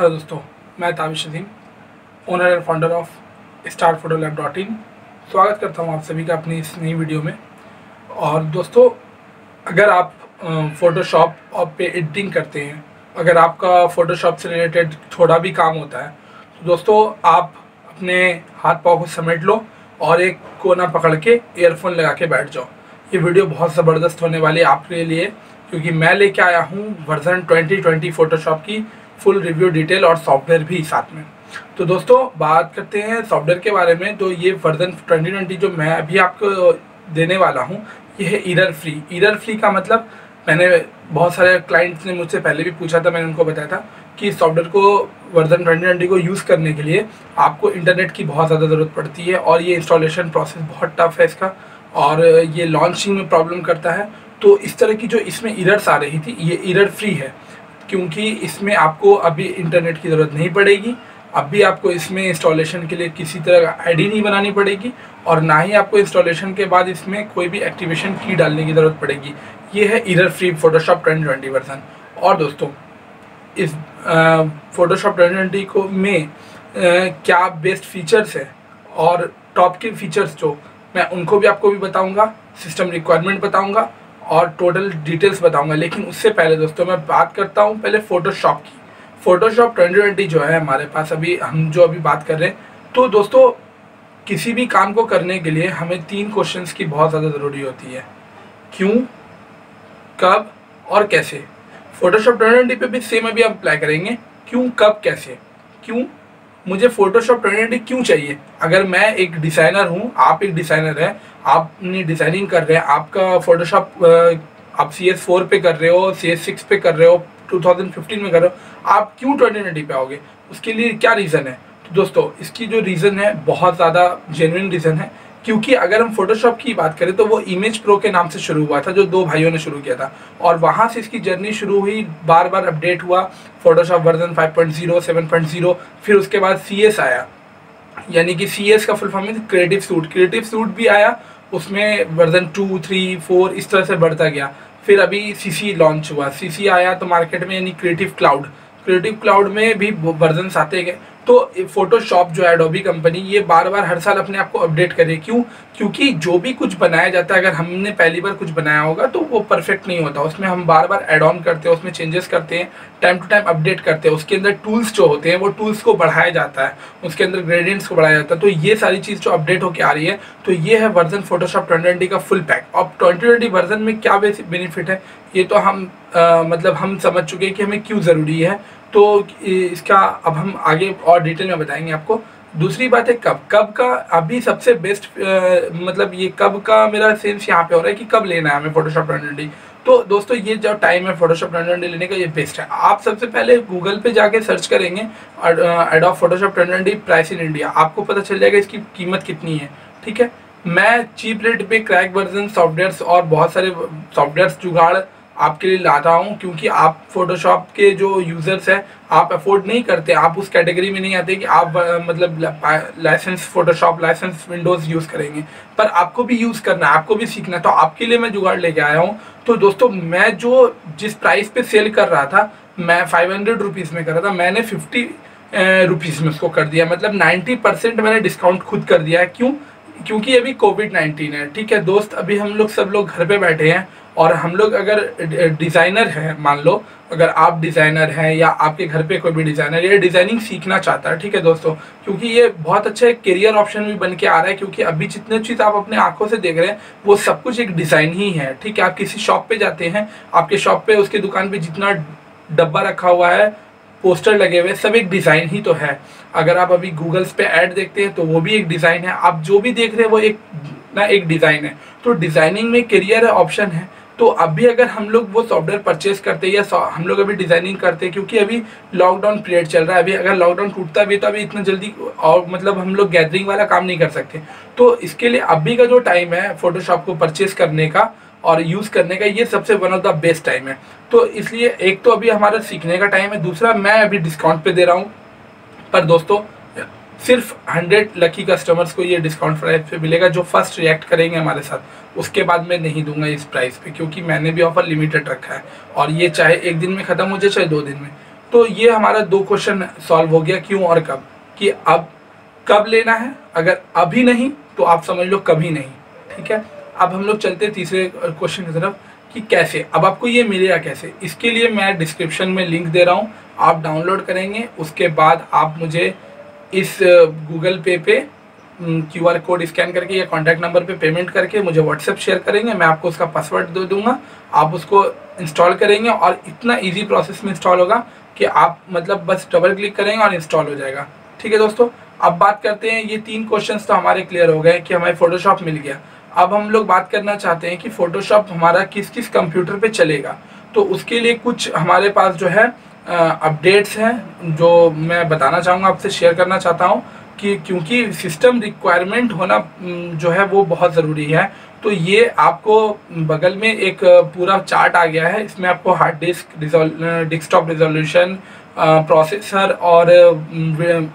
Hello दोस्तों, मैं Tabish Azeem owner and founder of star photo lab dot in स्वागत करता हूँ आप सभी का अपनी इस नई वीडियो में। और दोस्तों, अगर आप फ़ोटोशॉप और पे एडिटिंग करते हैं, अगर आपका फ़ोटोशॉप से रिलेटेड थोड़ा भी काम होता है तो दोस्तों, आप अपने हाथ पाँव को समेट लो और एक कोना पकड़ के ईयरफोन लगा के बैठ जाओ। ये वीडियो बहुत ज़बरदस्त होने वाली है आपके लिए, क्योंकि मैं लेके आया हूँ वर्जन 2020 फोटोशॉप की। फुल रिव्यू डिटेल और सॉफ्टवेयर भी साथ में। तो दोस्तों, बात करते हैं सॉफ्टवेयर के बारे में। तो ये वर्जन 2020 जो मैं अभी आपको देने वाला हूँ, ये है ईरर फ्री ईरर फ्री का मतलब मैंने बहुत सारे क्लाइंट्स ने मुझसे पहले भी पूछा था, मैंने उनको बताया था कि सॉफ्टवेयर को वर्जन ट्वेंटी को यूज़ करने के लिए आपको इंटरनेट की बहुत ज़्यादा ज़रूरत पड़ती है और ये इंस्टॉलेशन प्रोसेस बहुत टफ है इसका और ये लॉन्चिंग में प्रॉब्लम करता है। तो इस तरह की जो इसमें इरर्स आ रही थी, ये इरर फ्री है। क्योंकि इसमें आपको अभी इंटरनेट की ज़रूरत नहीं पड़ेगी। अभी आपको इसमें इंस्टॉलेशन के लिए किसी तरह आईडी नहीं बनानी पड़ेगी और ना ही आपको इंस्टॉलेशन के बाद इसमें कोई भी एक्टिवेशन की डालने की ज़रूरत पड़ेगी। ये है इधर free Photoshop twenty twenty version और दोस्तों इस फोटोशॉप ट्वेंटी ट्वेंटी को में आ, क्या बेस्ट फीचर्स है और टॉप के फीचर्स जो मैं उनको भी आपको भी बताऊँगा सिस्टम रिक्वायरमेंट बताऊँगा और टोटल डिटेल्स बताऊँगा, लेकिन उससे पहले दोस्तों मैं बात करता हूँ पहले फ़ोटोशॉप की। फ़ोटोशॉप 2020 जो है हमारे पास अभी, हम जो अभी बात कर रहे हैं तो दोस्तों, किसी भी काम को करने के लिए हमें तीन क्वेश्चंस की बहुत ज़्यादा ज़रूरी होती है। क्यों? कब? और कैसे? फ़ोटोशॉप ट्वेंटी पे भी सेम अभी हम अप्लाई करेंगे। क्यों? कब? कैसे? क्यों? मुझे फोटोशॉप ट्वेंटी क्यों चाहिए? अगर मैं एक डिज़ाइनर हूँ, आप एक डिज़ाइनर है, आप अपनी डिज़ाइनिंग कर रहे हैं, आपका फोटोशॉप आप सी एस फोर पे कर रहे हो सी एस सिक्स पे कर रहे हो 2015 में कर रहे हो, आप क्यों ट्वेंटी ट्वेंटी पे आओगे? उसके लिए क्या रीज़न है? तो दोस्तों, इसकी जो रीज़न है, बहुत ज़्यादा जेनुइन रीज़न है। क्योंकि अगर हम फोटोशॉप की बात करें तो वो इमेज प्रो के नाम से शुरू हुआ था, जो दो भाइयों ने शुरू किया था। और वहाँ से इसकी जर्नी शुरू हुई बार बार अपडेट हुआ फोटोशॉप वर्जन 5.0 7.0 फिर उसके बाद सीएस आया। यानी कि सीएस का फुल फॉर्म है क्रिएटिव सूट क्रिएटिव सूट भी आया, उसमें वर्जन टू थ्री फोर इस तरह से बढ़ता गया। फिर अभी सी लॉन्च हुआ। सी आया तो मार्केट में यानी क्रिएटिव क्लाउड क्रिएटिव क्लाउड में भी वर्जन आते गए। तो फोटोशॉप जो है एडोबी कंपनी ये बार बार हर साल अपने आप को अपडेट करे। क्यों? क्योंकि जो भी कुछ बनाया जाता है अगर हमने पहली बार कुछ बनाया होगा तो वो परफेक्ट नहीं होता। उसमें हम बार बार एड ऑन करते हैं उसमें चेंजेस करते हैं टाइम टू टाइम अपडेट करते हैं। उसके अंदर टूल्स जो होते हैं वो टूल्स को बढ़ाया जाता है। उसके अंदर ग्रेडियंट्स को बढ़ाया जाता है। तो ये सारी चीज़ जो अपडेट होकर आ रही है तो ये है वर्जन फोटोशॉप ट्वेंटी का फुल पैक अब ट्वेंटी वर्जन में क्या बेनिफिट है? ये तो हम आ, मतलब हम समझ चुके हैं कि हमें क्यों ज़रूरी है। तो इसका अब हम आगे और डिटेल में बताएँगे आपको। दूसरी बात है कब। कब का अभी सबसे बेस्ट आ, मतलब ये कब का मेरा सेंस यहाँ पे हो रहा है कि कब लेना है हमें फोटोशॉप ट्वेंटी तो दोस्तों ये जो टाइम है फोटोशॉप ट्वेंटी लेने का ये बेस्ट है। आप सबसे पहले गूगल पे जाके सर्च करेंगे Adobe Photoshop twenty price in India आपको पता चल जाएगा इसकी कीमत कितनी है ठीक है? मैं चीप रेट पे क्रैक वर्जन सॉफ्टवेयर और बहुत सारे सॉफ्टवेयर जुगाड़ आपके लिए लाता हूँ, क्योंकि आप फोटोशॉप के जो यूज़र्स हैं, आप अफोर्ड नहीं करते। आप उस कैटेगरी में नहीं आते कि आप मतलब license Photoshop license Windows use करेंगे। पर आपको भी यूज़ करना है, आपको भी सीखना है तो आपके लिए मैं जुगाड़ लेके आया हूँ। तो दोस्तों, मैं जो जिस प्राइस पे सेल कर रहा था, मैं फाइव हंड्रेड रुपीज़ में कर रहा था, मैंने फिफ्टी रुपीज़ में उसको कर दिया। मतलब नाइन्टी परसेंट मैंने डिस्काउंट खुद कर दिया। है क्यों? क्योंकि अभी कोविड नाइन्टीन है, ठीक है? दोस्त, अभी हम लोग सब लोग घर पे बैठे हैं और हम लोग अगर डिज़ाइनर हैं, मान लो, अगर आप डिज़ाइनर हैं या आपके घर पे कोई भी डिज़ाइनर या डिज़ाइनिंग सीखना चाहता है, ठीक है दोस्तों? क्योंकि ये बहुत अच्छा करियर ऑप्शन भी बन के आ रहा है, क्योंकि अभी जितने चीज़ आप अपने आँखों से देख रहे हैं, वो सब कुछ एक डिज़ाइन ही है, ठीक है? आप किसी शॉप पे जाते हैं, आपके शॉप पे, उसके दुकान पे जितना डब्बा रखा हुआ है पोस्टर लगे हुए सब एक डिज़ाइन ही तो है। अगर आप अभी गूगल्स पे ऐड देखते हैं तो वो भी एक डिज़ाइन है। आप जो भी देख रहे हैं, वो एक, ना एक डिज़ाइन है। तो डिज़ाइनिंग में करियर ऑप्शन है। तो अभी अगर हम लोग वो सॉफ्टवेयर परचेज करते हैं या हम लोग अभी डिज़ाइनिंग करते हैं, क्योंकि अभी लॉकडाउन पीरियड चल रहा है, अभी अगर लॉकडाउन टूटता भी तो अभी इतना जल्दी और मतलब हम लोग गैदरिंग वाला काम नहीं कर सकते। तो इसके लिए अभी का जो टाइम है फोटोशॉप को परचेज करने का और यूज़ करने का, ये सबसे one of the best time है। तो इसलिए एक तो अभी हमारा सीखने का टाइम है, दूसरा मैं अभी डिस्काउंट पे दे रहा हूँ। पर दोस्तों सिर्फ़ हंड्रेड लकी कस्टमर्स को ये डिस्काउंट प्राइस पे मिलेगा जो फ़र्स्ट रिएक्ट करेंगे हमारे साथ। उसके बाद मैं नहीं दूँगा इस प्राइस पे, क्योंकि मैंने भी ऑफ़र लिमिटेड रखा है। और ये चाहे एक दिन में ख़त्म हो जाए, चाहे दो दिन में। तो ये हमारा दो क्वेश्चन सॉल्व हो गया, क्यों और कब? कि अब कब लेना है? अगर अभी नहीं तो आप समझ लो कभी नहीं। ठीक है? अब हम लोग चलते तीसरे क्वेश्चन की तरफ़, कि कैसे? अब आपको ये मिलेगा कैसे? इसके लिए मैं डिस्क्रिप्शन में लिंक दे रहा हूँ। आप डाउनलोड करेंगे, उसके बाद आप मुझे इस गूगल पे पे क्यू आर कोड स्कैन करके या कॉन्टैक्ट नंबर पे पेमेंट करके मुझे व्हाट्सएप शेयर करेंगे, मैं आपको उसका पासवर्ड दे दूँगा, आप उसको इंस्टॉल करेंगे और इतना इजी प्रोसेस में इंस्टॉल होगा कि आप मतलब बस डबल क्लिक करेंगे और इंस्टॉल हो जाएगा। ठीक है दोस्तों, अब बात करते हैं, ये तीन क्वेश्चन तो हमारे क्लियर हो गए कि हमें फोटोशॉप मिल गया। अब हम लोग बात करना चाहते हैं कि फोटोशॉप हमारा किस किस कंप्यूटर पे चलेगा। तो उसके लिए कुछ हमारे पास जो है अपडेट्स हैं, जो मैं बताना चाहूँगा, आपसे शेयर करना चाहता हूँ कि क्योंकि सिस्टम रिक्वायरमेंट होना जो है वो बहुत ज़रूरी है। तो ये आपको बगल में एक पूरा चार्ट आ गया है, इसमें आपको hard disk desktop resolution processor और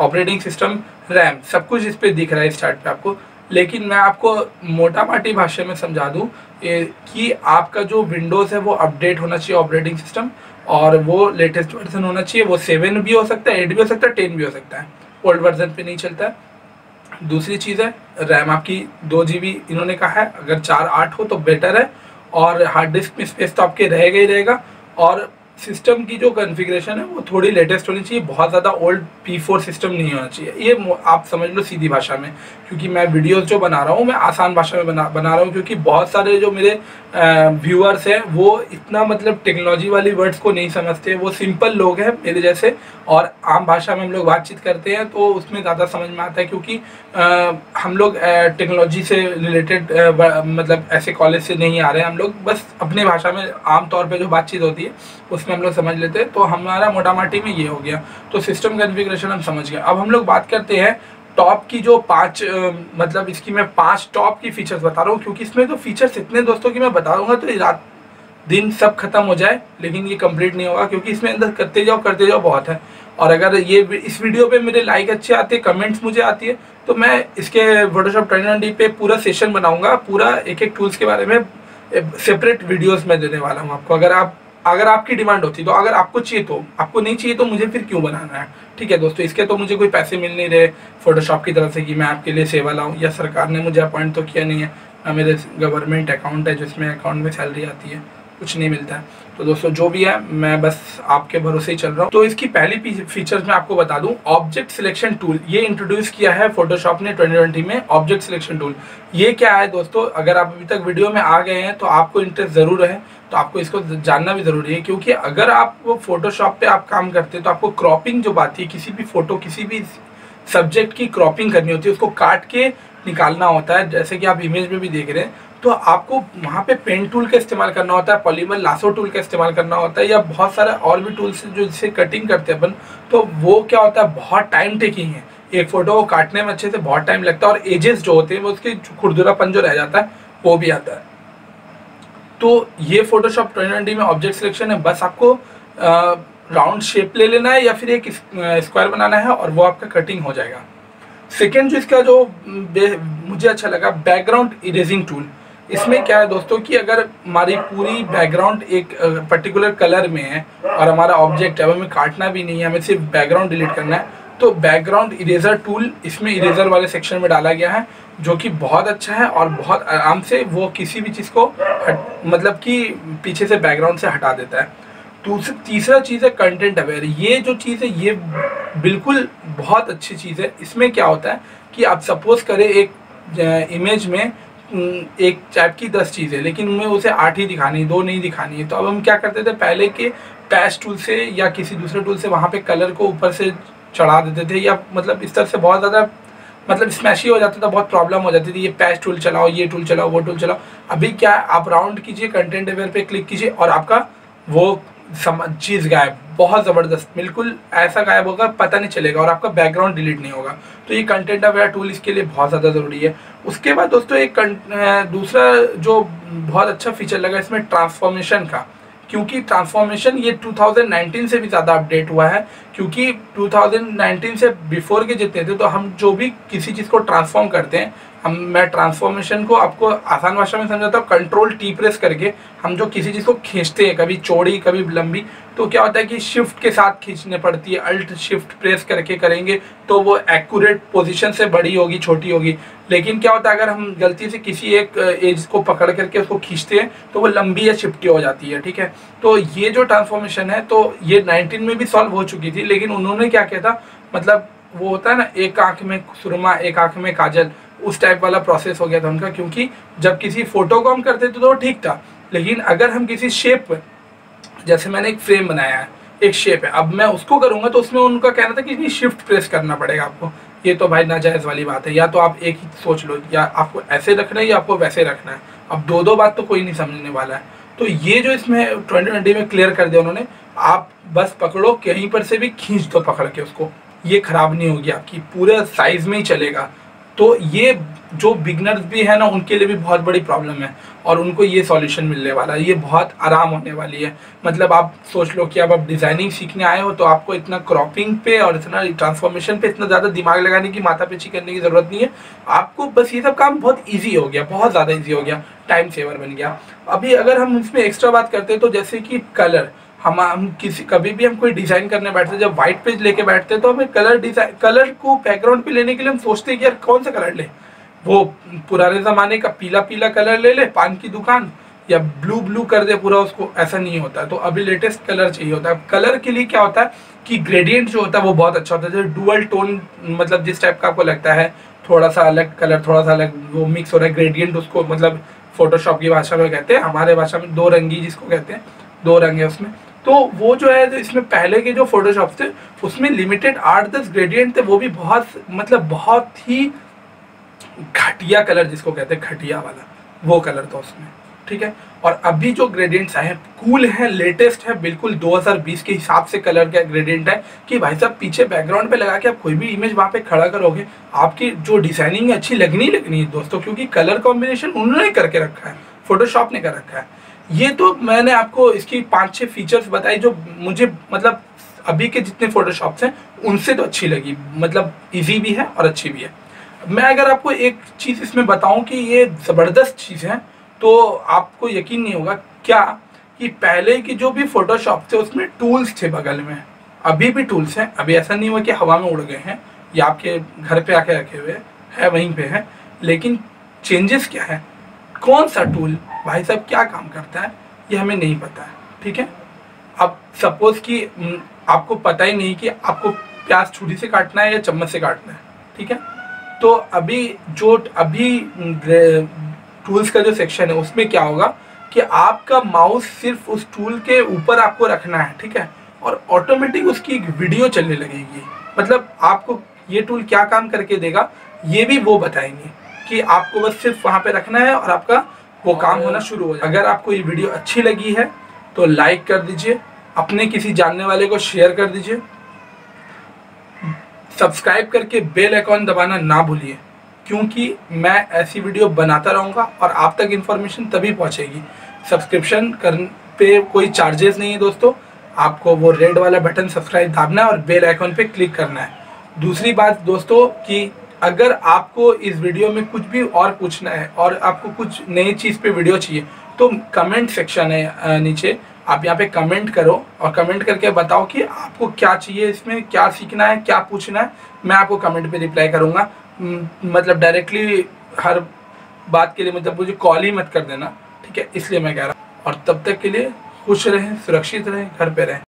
ऑपरेटिंग सिस्टम रैम सब कुछ इस पर दिख रहा है इस चार्ट पे आपको। लेकिन मैं आपको मोटा माटी भाषा में समझा दूँ कि आपका जो विंडोज़ है वो अपडेट होना चाहिए ऑपरेटिंग सिस्टम और वो लेटेस्ट वर्जन होना चाहिए, वो सेवन भी हो सकता है एट भी हो सकता है टेन भी हो सकता है। ओल्ड वर्जन पे नहीं चलता। है दूसरी चीज़ है रैम आपकी दो जीबी इन्होंने कहा है, अगर चार आठ हो तो बेटर है। और हार्ड डिस्क में स्पेस तो आपके रहेगा ही रहेगा। और सिस्टम की जो कॉन्फ़िगरेशन है वो थोड़ी लेटेस्ट होनी चाहिए। बहुत ज़्यादा ओल्ड पी फोर सिस्टम नहीं होना चाहिए। ये आप समझ लो सीधी भाषा में क्योंकि मैं वीडियोस जो बना रहा हूँ मैं आसान भाषा में बना बना रहा हूँ क्योंकि बहुत सारे जो मेरे व्यूअर्स हैं वो इतना मतलब टेक्नोलॉजी वाली वर्ड्स को नहीं समझते। वो सिंपल लोग हैं मेरे जैसे और आम भाषा में हम लोग बातचीत करते हैं तो उसमें ज़्यादा समझ में आता है क्योंकि आ, हम लोग टेक्नोलॉजी से रिलेटेड मतलब ऐसे कॉलेज से नहीं आ रहे हैं हम लोग। बस अपने भाषा में आम तौर पर जो बातचीत होती है उसमें हम लोग समझ लेते हैं तो हमारा मोटा माटी में ये हो गया। तो सिस्टम कन्फिग्रेशन हम समझ गए। अब हम लोग बात करते हैं टॉप की जो पाँच मतलब इसकी मैं पाँच टॉप की फीचर्स बता रहा हूँ, क्योंकि इसमें तो फीचर्स इतने दोस्तों की मैं बता दूँगा तो रात दिन सब खत्म हो जाए, लेकिन ये कंप्लीट नहीं होगा, क्योंकि इसमें अंदर करते जाओ करते जाओ बहुत है। और अगर ये इस वीडियो पे मेरे लाइक अच्छे आते हैं कमेंट्स मुझे आती है तो मैं इसके फोटोशॉप ट्वेंटी पे पूरा सेशन बनाऊँगा, पूरा एक एक टूल्स के बारे में सेपरेट वीडियोस में देने वाला हूँ आपको। अगर आप अगर आपकी डिमांड होती तो अगर आपको चाहिए तो आपको नहीं चाहिए तो मुझे फिर क्यों बनाना है? ठीक है दोस्तों, इसके तो मुझे कोई पैसे मिल नहीं रहे फोटोशॉप की तरफ़ से कि मैं आपके लिए सेवा लाऊं, या सरकार ने मुझे अपॉइंट तो किया नहीं है। मेरे गवर्नमेंट अकाउंट है, जिसमें अकाउंट में सैलरी आती है। कुछ नहीं मिलता है। तो दोस्तों, जो भी है, मैं बस आपके भरोसे ही चल रहा हूँ। तो इसकी पहली फीचर्स मैं आपको बता दूँ ऑब्जेक्ट सिलेक्शन टूल ये इंट्रोड्यूस किया है फोटोशॉप ने 2020 में ऑब्जेक्ट सिलेक्शन टूल ये क्या है दोस्तों? अगर आप अभी तक वीडियो में आ गए हैं तो आपको इंटरेस्ट ज़रूर है। तो आपको इसको जानना भी ज़रूरी है, क्योंकि अगर आप वो फोटोशॉप पे आप काम करते हैं तो आपको क्रॉपिंग जो बात है, किसी भी फ़ोटो किसी भी सब्जेक्ट की क्रॉपिंग करनी होती है, उसको काट के निकालना होता है। जैसे कि आप इमेज में भी देख रहे हैं तो आपको वहाँ पे पेन टूल का इस्तेमाल करना होता है पॉलीमर लासो टूल का इस्तेमाल करना होता है, या बहुत सारे और भी टूल्स जो जिससे कटिंग करते हैं अपन तो वो क्या होता है, बहुत टाइम टेकिंग है। एक फ़ोटो को काटने में अच्छे से बहुत टाइम लगता है और एजेस जो होते हैं, वो उसके खुरदुरापन जो रह जाता है, वो भी आता है। तो ये फोटोशॉप ट्वेंटी में ऑब्जेक्ट सिलेक्शन है, बस आपको राउंड शेप ले लेना है या फिर एक स्क्वायर बनाना है और वो आपका कटिंग हो जाएगा। सेकेंड जो इसका जो मुझे अच्छा लगा बैकग्राउंड इरेजिंग टूल इसमें क्या है दोस्तों कि अगर हमारी पूरी बैकग्राउंड एक पर्टिकुलर कलर में है और हमारा ऑब्जेक्ट है हमें काटना भी नहीं है, हमें सिर्फ़ बैकग्राउंड डिलीट करना है तो बैकग्राउंड इरेजर टूल इसमें इरेजर वाले सेक्शन में डाला गया है, जो कि बहुत अच्छा है और बहुत आराम से वो किसी भी चीज़ को हट मतलब कि पीछे से बैकग्राउंड से हटा देता है। दूसरा तीसरा चीज़ है कंटेंट अवेयर ये जो चीज़ है, ये बिल्कुल बहुत अच्छी चीज़ है। इसमें क्या होता है कि आप सपोज़ करें एक इमेज में एक चैप की दस चीज़ें, लेकिन उनमें उसे आठ ही दिखानी है दो नहीं दिखानी। है तो अब हम क्या करते थे? पहले के पैच टूल से या किसी दूसरे टूल से वहाँ पे कलर को ऊपर से चढ़ा देते थे या मतलब इस तरह से बहुत ज़्यादा मतलब स्मैशी हो जाता था, बहुत प्रॉब्लम हो जाती थी। ये पैच टूल चलाओ, ये टूल चलाओ, वो टूल चलाओ। अभी क्या आप राउंड कीजिए कंटेंट अवेयर पे क्लिक कीजिए और आपका वो चीज़ गायब, बहुत ज़बरदस्त, बिल्कुल ऐसा गायब होगा, पता नहीं चलेगा और आपका बैकग्राउंड डिलीट नहीं होगा। तो ये कंटेंट अवेयर टूल इसके लिए बहुत ज़्यादा ज़रूरी है। उसके बाद दोस्तों एक दूसरा जो बहुत अच्छा फीचर लगा इसमें ट्रांसफॉर्मेशन का, क्योंकि ट्रांसफॉर्मेशन ये 2019 से भी ज़्यादा अपडेट हुआ है। क्योंकि 2019 से बिफोर के जितने थे तो हम जो भी किसी चीज़ को ट्रांसफॉर्म करते हैं, हम, मैं ट्रांसफॉर्मेशन को आपको आसान भाषा में समझाता हूँ कंट्रोल टी प्रेस करके हम जो किसी चीज़ को खींचते हैं, कभी चौड़ी, कभी लंबी तो क्या होता है कि शिफ्ट के साथ खींचने पड़ती है अल्ट शिफ्ट प्रेस करके करेंगे तो वो एक्यूरेट पोजीशन से बड़ी होगी, छोटी होगी। लेकिन क्या होता है, अगर हम गलती से किसी एक एज को पकड़ करके उसको खींचते हैं तो वो लंबी या शिफ्टी हो जाती है, ठीक है? तो ये जो ट्रांसफॉर्मेशन है तो ये नाइनटीन में भी सॉल्व हो चुकी थी लेकिन उन्होंने क्या किया था? मतलब वो होता है ना, एक आँख में सुरमा, एक आँख में काजल, उस टाइप वाला प्रोसेस हो गया था उनका, क्योंकि जब किसी फ़ोटो को हम करते थे तो ठीक था। लेकिन अगर हम किसी शेप जैसे मैंने एक फ्रेम बनाया है, एक शेप है, अब मैं उसको करूँगा तो उसमें उनका कहना था कि शिफ्ट प्रेस करना पड़ेगा आपको। ये तो भाई नाजायज़ वाली बात है, या तो आप एक ही सोच लो, या आपको ऐसे रखना है या आपको वैसे रखना है। अब दो दो बात तो कोई नहीं समझने वाला है। तो ये जो इसमें ट्वेंटी ट्वेंटी में क्लियर कर दिया उन्होंने, आप बस पकड़ो कहीं पर से भी खींच दो पकड़ के उसको। ये ख़राब नहीं होगी आपकी, पूरे साइज़ में ही चलेगा। तो ये जो बिगनर्स भी है ना, उनके लिए भी बहुत बड़ी प्रॉब्लम है और उनको ये सॉल्यूशन मिलने वाला है। ये बहुत आराम होने वाली है। मतलब आप सोच लो कि अब आप डिज़ाइनिंग सीखने आए हो तो आपको इतना क्रॉपिंग पे और इतना ट्रांसफॉर्मेशन पे इतना ज़्यादा दिमाग लगाने की माथा पेची करने की ज़रूरत नहीं है। आपको बस ये सब काम बहुत ईजी हो गया, बहुत ज़्यादा ईजी हो गया। टाइम सेवर बन गया। अभी अगर हम इसमें एक्स्ट्रा बात करते हैं तो जैसे कि कलर हम हम किसी, कभी भी हम कोई डिज़ाइन करने बैठते, जब व्हाइट पेज लेके बैठते हैं तो हमें कलर डिज़ाइन कलर को बैकग्राउंड पे लेने के लिए हम सोचते हैं कि यार कौन सा कलर ले। वो पुराने ज़माने का पीला पीला कलर ले ले, पान की दुकान, या ब्लू ब्लू कर दे पूरा उसको, ऐसा नहीं होता। तो अभी लेटेस्ट कलर चाहिए होता है। कलर के लिए क्या होता है कि ग्रेडियंट जो होता है, वो बहुत अच्छा होता है। जैसे डुअल टोन मतलब जिस टाइप का आपको लगता है, थोड़ा सा अलग कलर थोड़ा सा अलग, वो मिक्स हो रहा है ग्रेडियंट उसको मतलब फोटोशॉप की भाषा में कहते हैं, हमारे भाषा में दो रंगी जिसको कहते हैं, दो रंग है उसमें। तो वो जो है जो इसमें पहले के जो फोटोशॉप थे, उसमें लिमिटेड आठ दस ग्रेडियंट थे, वो भी बहुत मतलब बहुत ही घटिया कलर जिसको कहते हैं, घटिया वाला, वो कलर था उसमें, ठीक है? और अभी जो ग्रेडियंट्स आए हैं कूल है लेटेस्ट है, बिल्कुल 2020 के हिसाब से कलर का ग्रेडियंट है, कि भाई साहब, पीछे बैकग्राउंड पे लगा के आप कोई भी इमेज वहाँ पे खड़ा करोगे, आपकी जो डिज़ाइनिंग है, अच्छी लगनी लगनी है दोस्तों, क्योंकि कलर कॉम्बिनेशन उन्होंने करके रखा है फोटोशॉप ने कर रखा है। ये तो मैंने आपको इसकी पाँच छह फीचर्स बताई जो मुझे मतलब अभी के जितने फोटोशॉप्स हैं, उनसे तो अच्छी लगी। मतलब इजी भी है और अच्छी भी है। मैं अगर आपको एक चीज़ इसमें बताऊँ कि ये ज़बरदस्त चीज़ है तो आपको यकीन नहीं होगा क्या कि पहले की जो भी फोटोशॉप थे, उसमें टूल्स थे बगल में। अभी भी टूल्स हैं। अभी ऐसा नहीं हुआ कि हवा में उड़ गए हैं, या आपके घर पे आके रखे हुए है, वहीं पे है। लेकिन चेंजेस क्या है? कौन सा टूल भाई साहब क्या काम करता है, ये हमें नहीं पता है, ठीक है? अब सपोज़ कि आपको पता ही नहीं कि आपको प्याज छुरी से काटना है या चम्मच से काटना है, ठीक है? तो अभी जो, अभी टूल्स का जो सेक्शन है, उसमें क्या होगा कि आपका माउस सिर्फ़ उस टूल के ऊपर आपको रखना है, ठीक है? और ऑटोमेटिक उसकी एक वीडियो चलने लगेगी। मतलब आपको ये टूल क्या काम करके देगा, ये भी वो बताएँगे कि आपको बस सिर्फ़ वहाँ पे रखना है और आपका वो काम होना शुरू हो जाए। अगर आपको ये वीडियो अच्छी लगी है तो लाइक कर दीजिए, अपने किसी जानने वाले को शेयर कर दीजिए। सब्सक्राइब करके बेल आइकॉन दबाना ना भूलिए, क्योंकि मैं ऐसी वीडियो बनाता रहूँगा और आप तक इन्फॉर्मेशन तभी पहुँचेगी। सब्सक्रिप्शन कर पे कोई चार्जेस नहीं है दोस्तों। आपको वो रेड वाला बटन सब्सक्राइब दाबना है और बेल आइकॉन पे क्लिक करना है। दूसरी बात दोस्तों कि अगर आपको इस वीडियो में कुछ भी और पूछना है और आपको कुछ नई चीज़ पे वीडियो चाहिए तो कमेंट सेक्शन है नीचे। आप यहाँ पे कमेंट करो और कमेंट करके बताओ कि आपको क्या चाहिए इसमें, क्या सीखना है, क्या पूछना है। मैं आपको कमेंट पे रिप्लाई करूँगा। मतलब डायरेक्टली हर बात के लिए मतलब मुझे कॉल ही मत कर देना, ठीक है? इसलिए मैं कह रहा हूँ। और तब तक के लिए खुश रहें, सुरक्षित रहें, घर पे रहें।